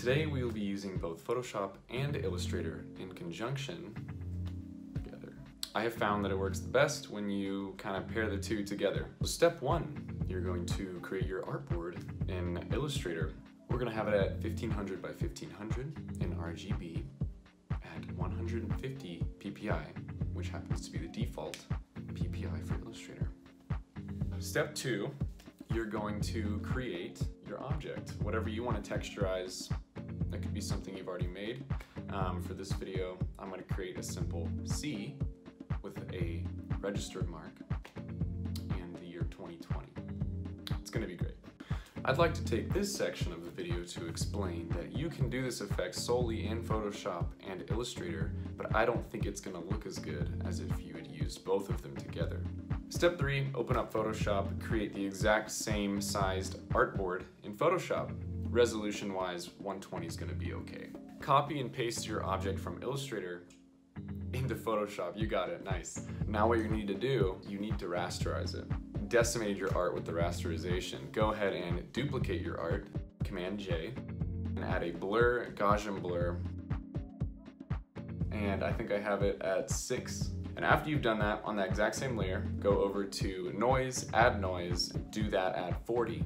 Today we will be using both Photoshop and Illustrator in conjunction together. I have found that it works the best when you kind of pair the two together. So step one, you're going to create your artboard in Illustrator. We're gonna have it at 1500 by 1500 in RGB at 150 PPI, which happens to be the default PPI for Illustrator. Step two, you're going to create your object, whatever you want to texturize. That could be something you've already made. Um, for this video, I'm going to create a simple C with a registered mark and the year 2020. It's going to be great. I'd like to take this section of the video to explain that you can do this effect solely in Photoshop and Illustrator, but I don't think it's going to look as good as if you had used both of them together. Step three, open up Photoshop, create the exact same sized artboard in Photoshop. Resolution wise, 120 is gonna be okay. Copy and paste your object from Illustrator into Photoshop. You got it, nice. Now what you need to do, you need to rasterize it. Decimated your art with the rasterization. Go ahead and duplicate your art, Command J, and add a blur, Gaussian blur, and I think I have it at six and after you've done that on that exact same layer, go over to noise, add noise, do that at 40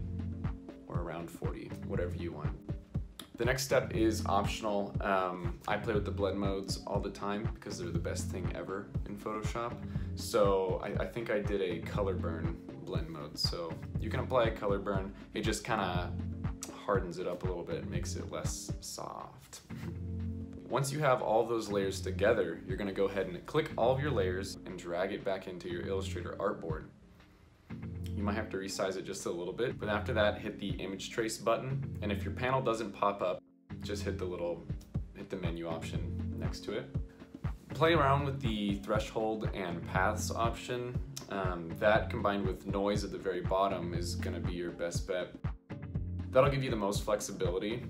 or around 40, whatever you want. The next step is optional. Um, I play with the blend modes all the time because they're the best thing ever in Photoshop. So I, I think I did a color burn blend mode. So you can apply a color burn. It just kind of hardens it up a little bit, and makes it less soft. Once you have all those layers together, you're gonna go ahead and click all of your layers and drag it back into your Illustrator artboard. You might have to resize it just a little bit, but after that, hit the image trace button, and if your panel doesn't pop up, just hit the little, hit the menu option next to it. Play around with the threshold and paths option. Um, that combined with noise at the very bottom is gonna be your best bet. That'll give you the most flexibility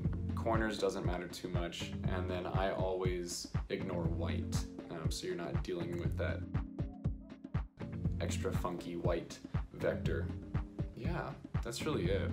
corners doesn't matter too much. And then I always ignore white, um, so you're not dealing with that extra funky white vector. Yeah, that's really it.